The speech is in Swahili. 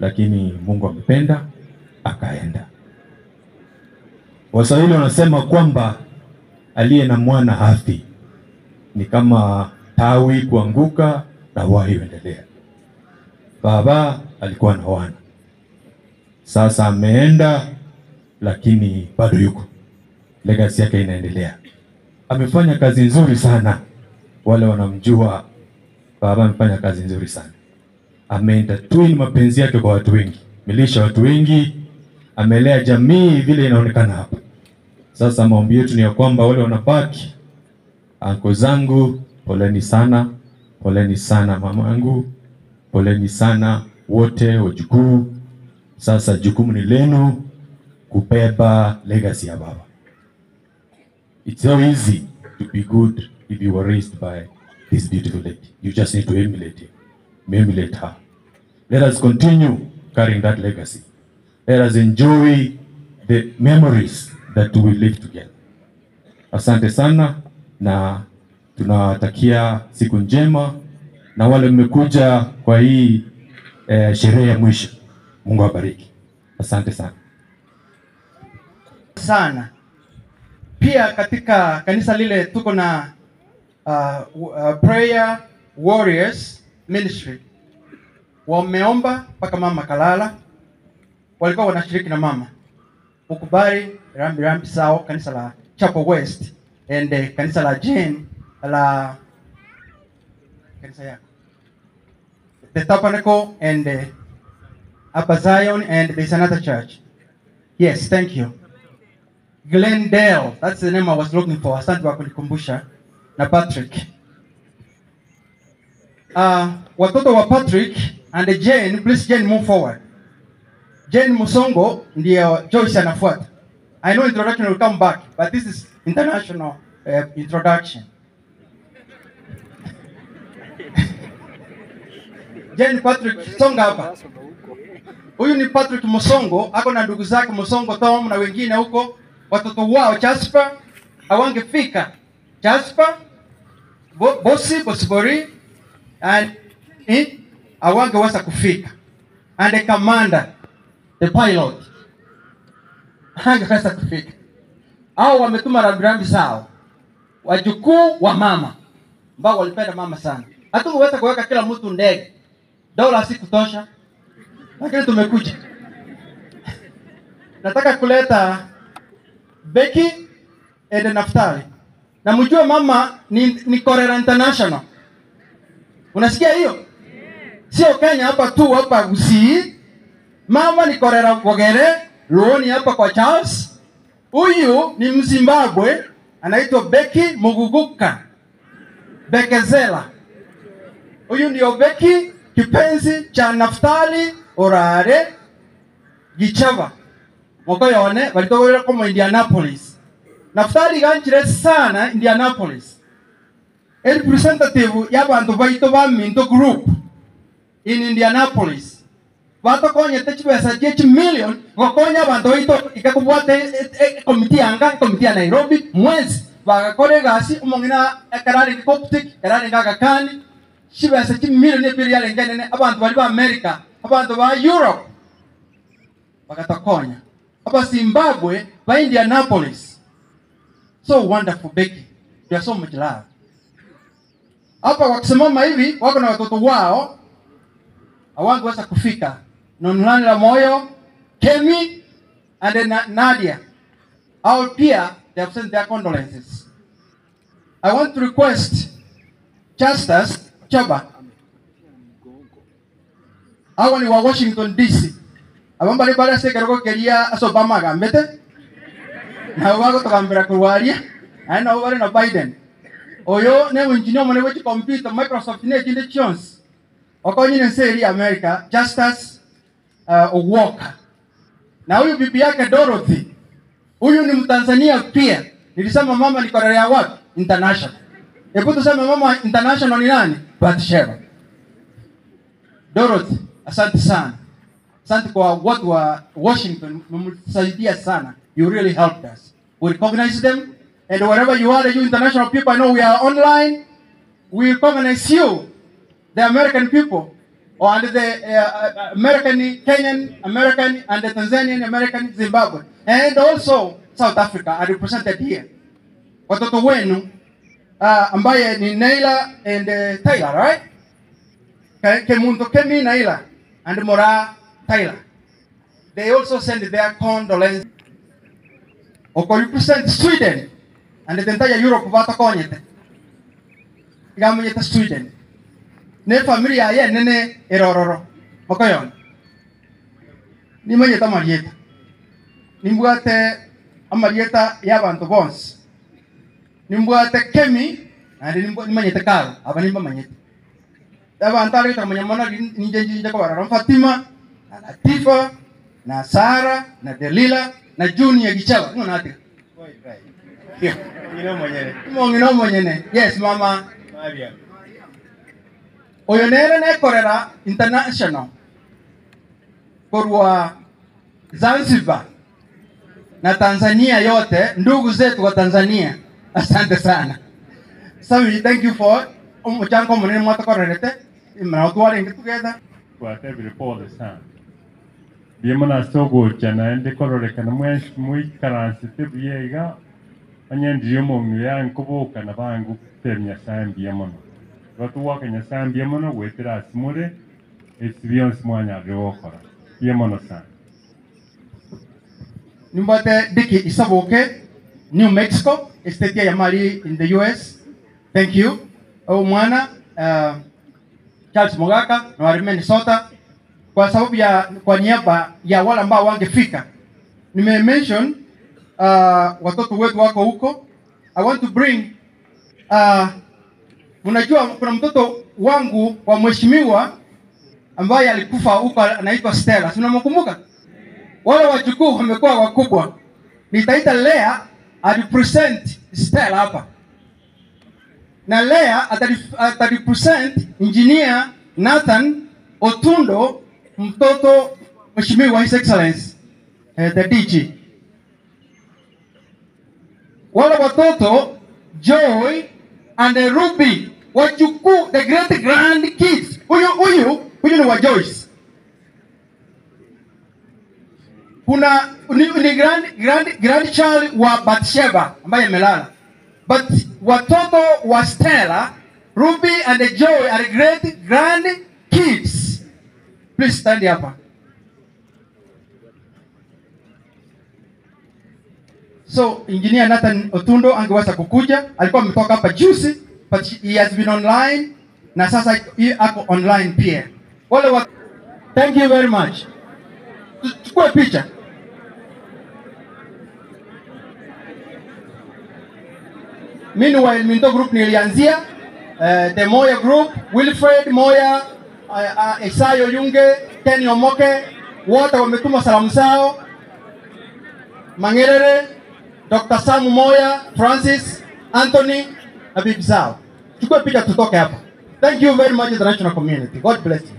lakini Mungu amependa akaenda. Waswahili wanasema kwamba aliye na mwana hafi, ni kama tawi kuanguka na wahi uendelea. Baba alikuwa na wana, sasa ameenda, lakini bado yuko, legacy yake inaendelea. Amefanya kazi nzuri sana, wale wanamjua baba amefanya kazi nzuri sana. Ameentertain mapenzi yake kwa watu wengi, amelisha watu wengi, amelea jamii vile inaonekana hapa. Sasa maombi yetu ni ya kwamba wale wanabaki, anko zangu, poleni sana, poleni sana mama yangu, poleni sana wote wajukuu. Sasa jukumu ni lenu kubeba legacy ya baba. It's so easy to be good if you were raised by this beautiful lady. You just need to emulate him emulate her. Let us continue carrying that legacy. Let us enjoy the memories that we live together. Asante sana na tunawatakia siku njema, na wale mmekuja kwa hii eh, sherehe ya mwisho, Mungu awabariki. Asante sana. Sana. Pia katika kanisa lile tuko na uh, uh, prayer warriors ministry. Wameomba mpaka mama kalala, walikuwa wanashiriki na mama. Ukubali rambi rambi sao kanisa la Chapel West and uh, kanisa la Jane la kanisa yako the Tabernacle and uh, Upper Zion and there's another church. Yes, thank you. Glendale, that's the name I was looking for. Asante kwa kunikumbusha na Patrick. Uh, watoto wa Patrick and Jane, please Jane move forward. Jane Musongo ndio Joyce anafuata. I know introduction will come back, but this is international uh, introduction. Jane Patrick, songa hapa. Huyu ni Patrick Musongo, ako na ndugu zake Musongo Tom na wengine huko, watoto wao Jasper hawangefika. Jasper, Bo, Bosi, Bosibori and eh, hawangeweza kufika. And the commander, the pilot hangeweza kufika. Hao wametuma rambirambi zao, wajukuu wa mama ambao walipenda mama sana. Hatungeweza kuweka kila mtu ndege, dola si kutosha, lakini tumekuja. Nataka kuleta Becky and Naftali, na mjue mama ni, ni Korera International. Unasikia hiyo? Sio Kenya hapa tu, hapa Gusii. Mama ni Korera Kogere, Luoni hapa kwa Charles. Huyu ni Mzimbabwe, anaitwa Becky Muguguka Bekezela. Huyu ndio Becky, kipenzi cha Naftali Orare Gichava mwaka yone balitogoera komo Indianapolis. Naftali ganchire sana Indianapolis. A representative y'abantu baito ba Minto Group in Indianapolis. batokonyete chibesa chechi million gokonya abantu baito ikakubwate komiti anga komiti ya Nairobi mwezi bagakore gasi umongina ekarari Coptic ekarari ngagakani chibesa chi million ebiri yarengenene abantu bari ba America abantu ba Europe. Bagatokonya aba Zimbabwe ba Indianapolis. So wonderful Becky. You are so much love hapa wakisimama hivi wako na watoto wao. Hawangeweza kufika. Nonlani la Moyo, Kemi and Na- Nadia. Our peer, they have sent their condolences. I want to request Justus Chaba. Hawa ni wa Washington DC. Abamba ni bara se karoko keria aso bama gambete. Na wago tokambira kurwaria. Ai na wale na Biden. Oyo ne engineer mone wechi computer Microsoft ne jinde Okonyi ne seri America justice uh, Walker. Na huyu bibi yake Dorothy, huyu ni Mtanzania pia. Nilisema mama ni Korea wapi? International. Hebu tuseme mama international ni nani? Bathsheba. Dorothy, asante sana. asante kwa watu wa Washington, mmetusaidia sana. You really helped us. We recognize them and wherever you are, you international people, I know we are online. We recognize you, the American people, or under the uh, uh, American, Kenyan, American, and the Tanzanian, American, Zimbabwe, and also South Africa are represented here. Watoto wenu uh, ambaye ni Naila and uh, Tyler, right? Ke- Kemundo Kemi Naila and Mora Tyler. They also send their condolences. Oko represent Sweden and the entire Europe vata konyete. Igamenyete Sweden. Ne familia ye nene erororo. Mokoyon. Nimanyete amarieta. Nimbwate amarieta y'abantu bonse. Nimbwate Kemi and nimbo- nimanyete Karo. Aba nimba manyete. Abantu arita manyamana ninje ninje kwa barara Fatima na Latifa na Sara na Delila na Juni ya Gichaba. Ngona ati. Hiyo. Ngino mwenyewe. Mongino mwenyene. Yes mama. Mariam. Oyo nere nekorera international korwa Zanzibar na Tanzania yote, ndugu zetu wa Tanzania, asante sana. Sami, thank you for mchango munene mwatakorerete mnaotwalingi together twatebire pole sana. Biemona sogocha naende kororekana mwensi mwikaransite buyeiga onyendirie omong'u yankoboka na bangu kutera nyasaye mbiamono rwatuwaka nyasaye mbiamono gwetera asimure esi bionsi mwanyarire gokora biemono sana. Nimbote Diki Isaboke, New Mexico, state ya Mali in the US. Thank you. Au mwana uh, Charles Mogaka na wa Minnesota kwa sababu ya kwa niaba ya wale ambao wangefika. Nime mention uh, watoto wetu wako huko. I want to bring uh, unajua kuna mtoto wangu wa mheshimiwa ambaye alikufa huko anaitwa Stella. Si unamkumbuka? wale wajukuu wamekuwa wakubwa. Nitaita Lea arepresent Stella hapa, na Lea atalipresent engineer Nathan Otundo, mtoto mheshimiwa His Excellency eh, the DG. Wale watoto Joy and Ruby wachukuu the great grand kids. Huyu huyu huyu ni wa Joyce. Kuna ni, ni grand, grand, grandchild wa Bathsheba ambaye amelala, but watoto wa Stella, Ruby and Joy are great grand kids. Please stand hapa. So engineer Nathan Otundo angeweza kukuja, alikuwa ametoka hapa juzi, but he has been online na sasa hii ako online pia. Wale wa Thank you very much. Chukua picha. Meanwhile, Minto Group nilianzia uh, the Moya Group, Wilfred Moya, uh, uh, Isayo Yunge, Ken Omoke, wote wametuma salamu zao. Mangerere, Dr. Sam Moya, Francis, Anthony na bibi zao. Chukua picha tutoke hapa. Thank you very much international community. God bless you.